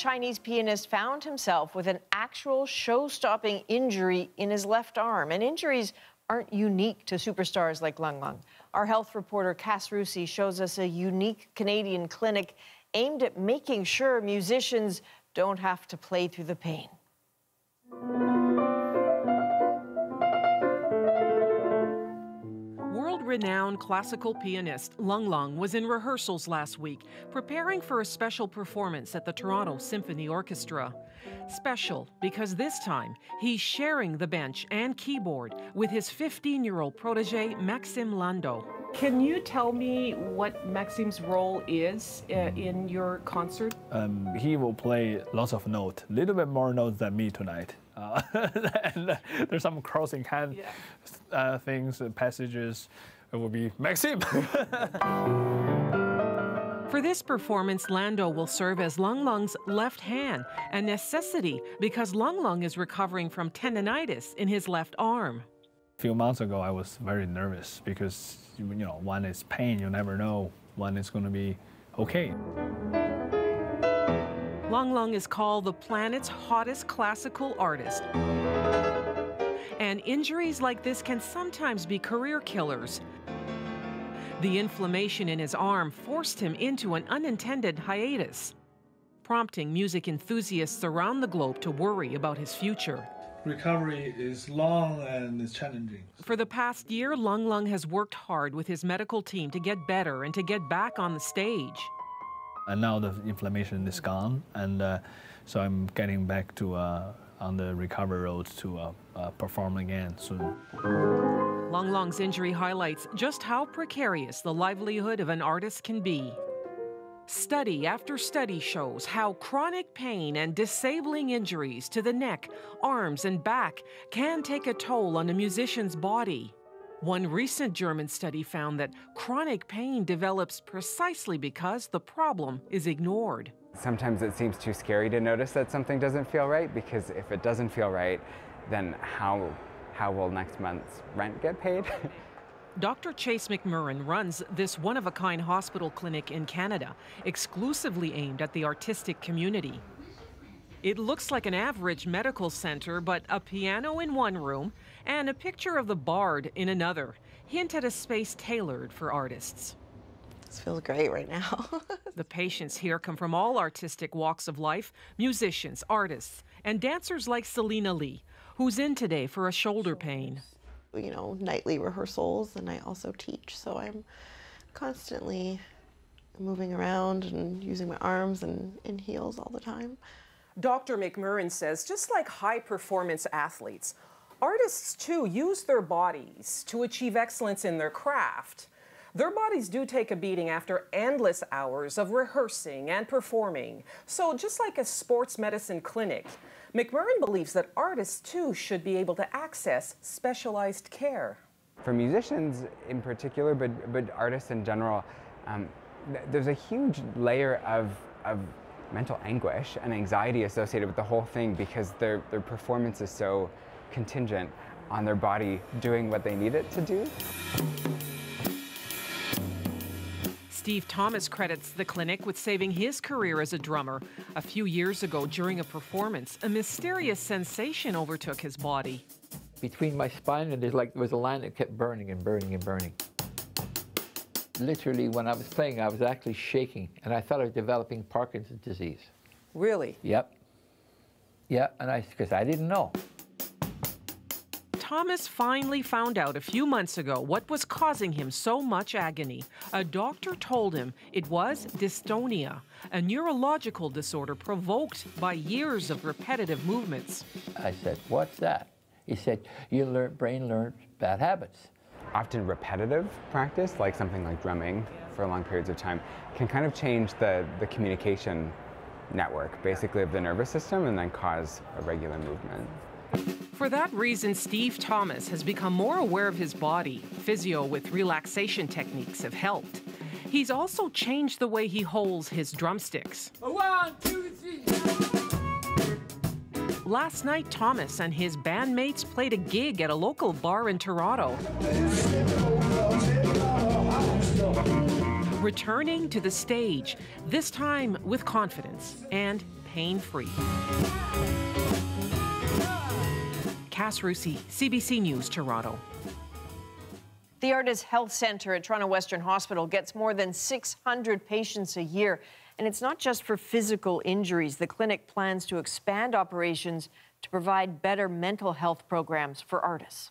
Chinese pianist found himself with an actual show stopping injury in his left arm. And injuries aren't unique to superstars like Lang Lang. Our health reporter Kas Roussy shows us a unique Canadian clinic aimed at making sure musicians don't have to play through the pain. Renowned classical pianist Lang Lang was in rehearsals last week, preparing for a special performance at the Toronto Symphony Orchestra. Special because this time he's sharing the bench and keyboard with his 15 year old protege, Maxim Lando. Can you tell me what Maxim's role is uh, in your concert? Um, he will play lots of notes, a little bit more notes than me tonight. Uh, and uh, there's some crossing hand yeah. uh, things, passages it will be Maxime. For this performance, Lando will serve as Lang Lang's left hand, a necessity because Lang Lang is recovering from tendonitis in his left arm. A few months ago, I was very nervous because, you know, one is pain, you never know when it's going to be okay. Lang Lang is called the planet's hottest classical artist. And injuries like this can sometimes be career killers. The inflammation in his arm forced him into an unintended hiatus, prompting music enthusiasts around the globe to worry about his future. Recovery is long and it's challenging. For the past year, Lang Lang has worked hard with his medical team to get better and to get back on the stage. And now the inflammation is gone, and uh, so I'm getting back to uh, on the recovery road to uh, uh perform again soon. Lang Lang's injury highlights just how precarious the livelihood of an artist can be. Study after study shows how chronic pain and disabling injuries to the neck, arms, and back can take a toll on a musician's body. One recent German study found that chronic pain develops precisely because the problem is ignored. Sometimes it seems too scary to notice that something doesn't feel right because if it doesn't feel right, then how how will next month's rent get paid? Dr. Chase McMurrin runs this one of a kind hospital clinic in Canada, exclusively aimed at the artistic community. It looks like an average medical center, but a piano in one room and a picture of the bard in another hint at a space tailored for artists. This feels great right now. the patients here come from all artistic walks of life musicians, artists, and dancers like Selena Lee, who's in today for a shoulder pain. You know, nightly rehearsals, and I also teach, so I'm constantly moving around and using my arms and in heels all the time. Dr. McMurrin says just like high performance athletes, artists too use their bodies to achieve excellence in their craft. Their bodies do take a beating after endless hours of rehearsing and performing. So, just like a sports medicine clinic, McMurrin believes that artists too should be able to access specialized care. For musicians in particular, but, but artists in general, um, th there's a huge layer of, of mental anguish and anxiety associated with the whole thing because their, their performance is so contingent on their body doing what they need it to do. Steve Thomas credits the clinic with saving his career as a drummer. A few years ago, during a performance, a mysterious sensation overtook his body. Between my spine and there's like there was a line that kept burning and burning and burning. Literally, when I was playing, I was actually shaking, and I thought I was developing Parkinson's disease. Really? Yep. Yeah, and I because I didn't know. Thomas finally found out a few months ago what was causing him so much agony. A doctor told him it was dystonia, a neurological disorder provoked by years of repetitive movements. I said, What's that? He said, Your learn, brain learns bad habits. Often repetitive practice, like something like drumming for long periods of time, can kind of change the, the communication network, basically, of the nervous system and then cause a regular movement. For that reason, Steve Thomas has become more aware of his body. Physio with relaxation techniques have helped. He's also changed the way he holds his drumsticks. One, two, three. Last night, Thomas and his bandmates played a gig at a local bar in Toronto. Returning to the stage, this time with confidence and pain-free. Kas Roussy, CBC News, Toronto. The Artists' Health Centre at Toronto Western Hospital gets more than 600 patients a year. And it's not just for physical injuries. The clinic plans to expand operations to provide better mental health programs for artists.